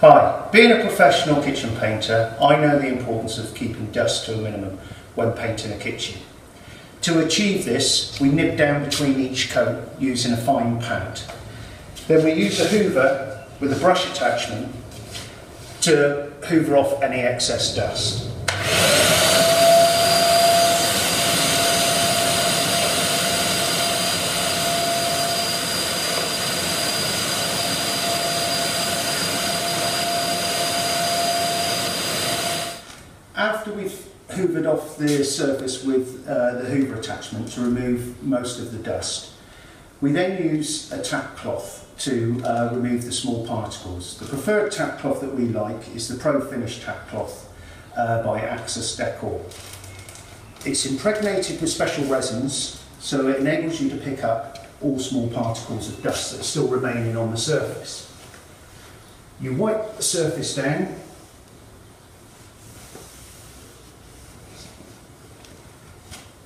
Hi, being a professional kitchen painter, I know the importance of keeping dust to a minimum when painting a kitchen. To achieve this, we nib down between each coat using a fine pad. Then we use a hoover with a brush attachment to hoover off any excess dust. After we've hoovered off the surface with uh, the hoover attachment to remove most of the dust, we then use a tack cloth to uh, remove the small particles. The preferred tack cloth that we like is the Pro Finish tack cloth uh, by Axus Decor. It's impregnated with special resins, so it enables you to pick up all small particles of dust that are still remaining on the surface. You wipe the surface down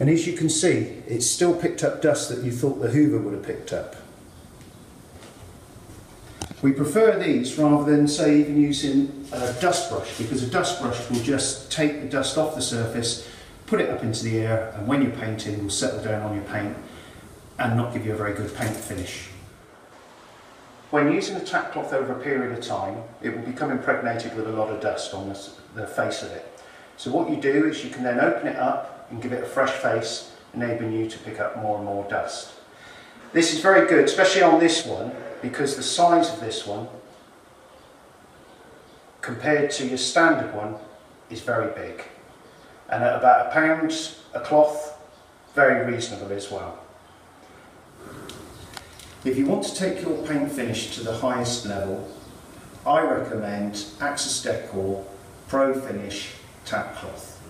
And as you can see, it's still picked up dust that you thought the hoover would have picked up. We prefer these rather than say even using a dust brush because a dust brush will just take the dust off the surface, put it up into the air and when you're painting will settle down on your paint and not give you a very good paint finish. When using a tack cloth over a period of time, it will become impregnated with a lot of dust on the, the face of it. So what you do is you can then open it up and give it a fresh face, enabling you to pick up more and more dust. This is very good, especially on this one, because the size of this one, compared to your standard one, is very big. And at about a pound a cloth, very reasonable as well. If you want to take your paint finish to the highest level, I recommend Axus Decor Pro Finish Tack Cloth.